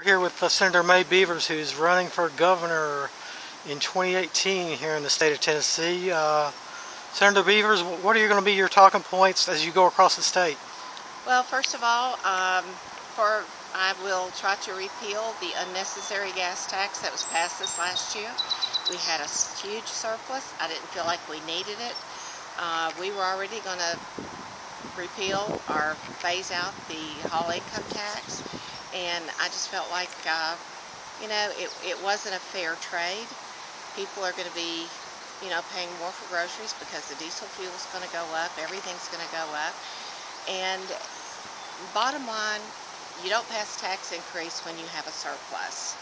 We're here with uh, Senator Mae Beavers, who's running for governor in 2018 here in the state of Tennessee. Uh, Senator Beavers, what are you going to be your talking points as you go across the state? Well, first of all, um, for I will try to repeal the unnecessary gas tax that was passed this last year. We had a huge surplus. I didn't feel like we needed it. Uh, we were already going to repeal or phase out the hall income tax, and I just felt like, uh, you know, it, it wasn't a fair trade. People are going to be, you know, paying more for groceries because the diesel fuel is going to go up, everything's going to go up, and bottom line, you don't pass tax increase when you have a surplus.